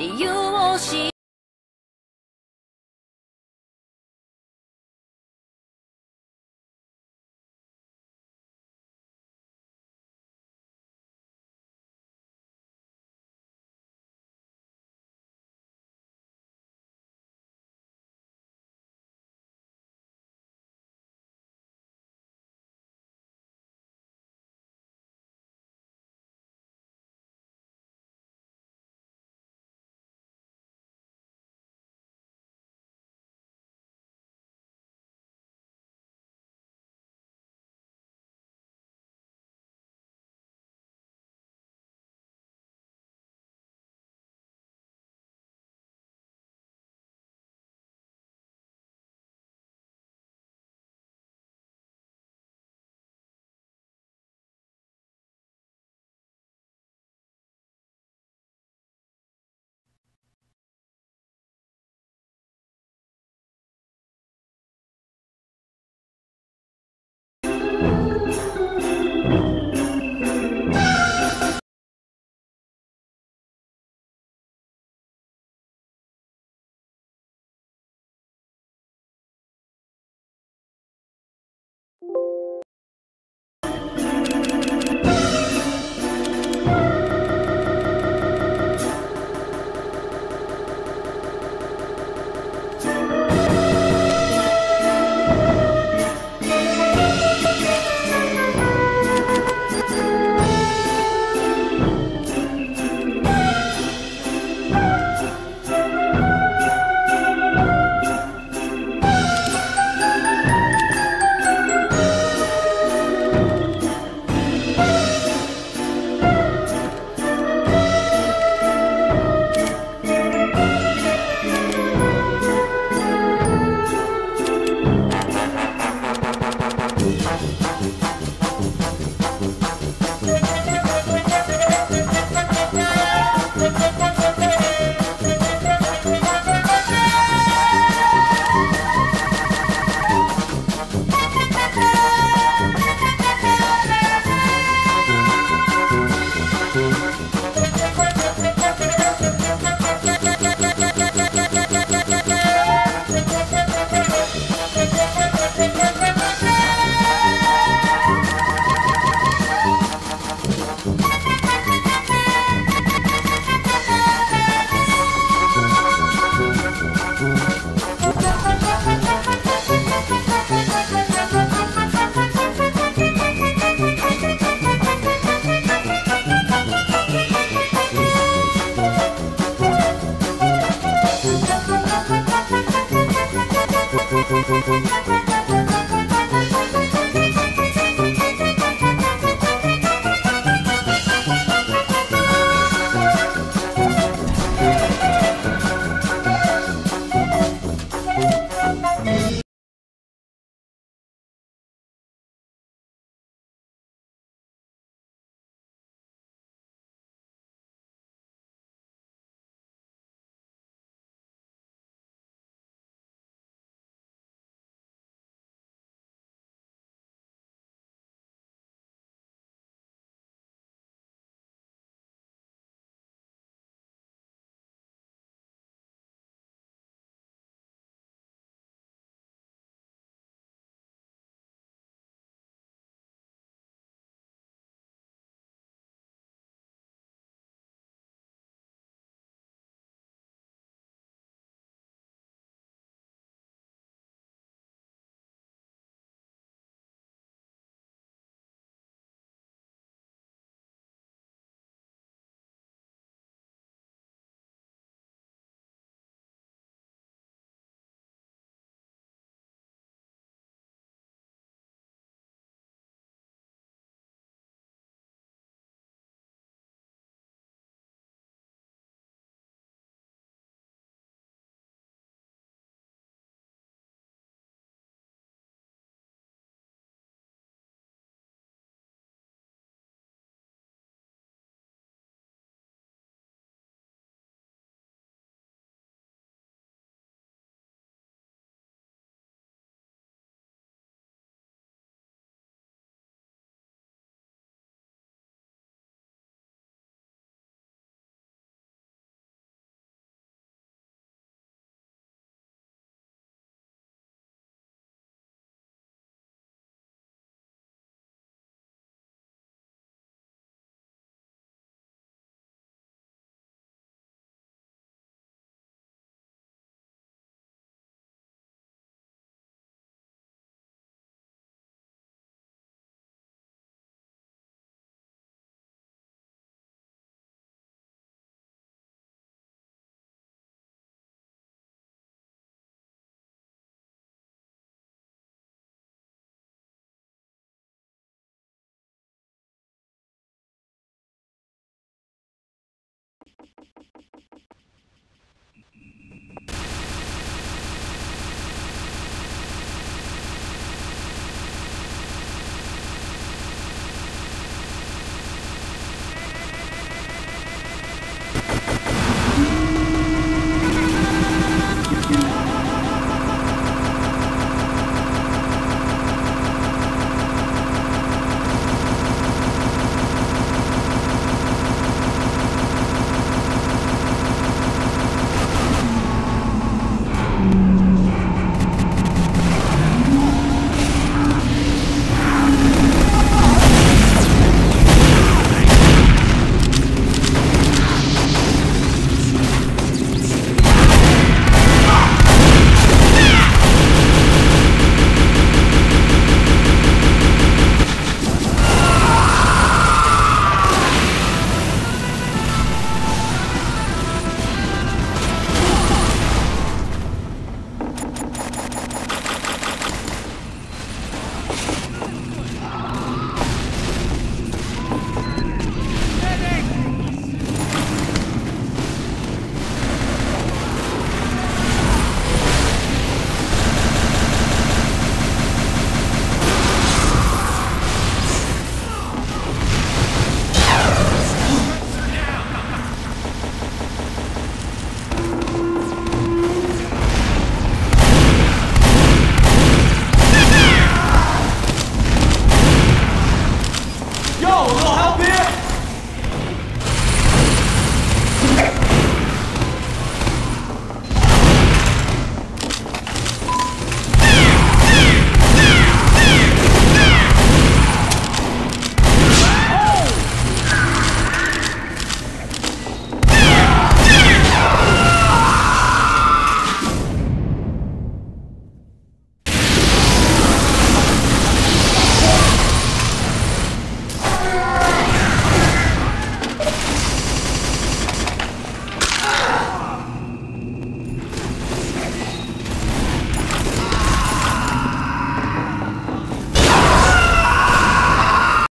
理由を知 Boom, boom, boom.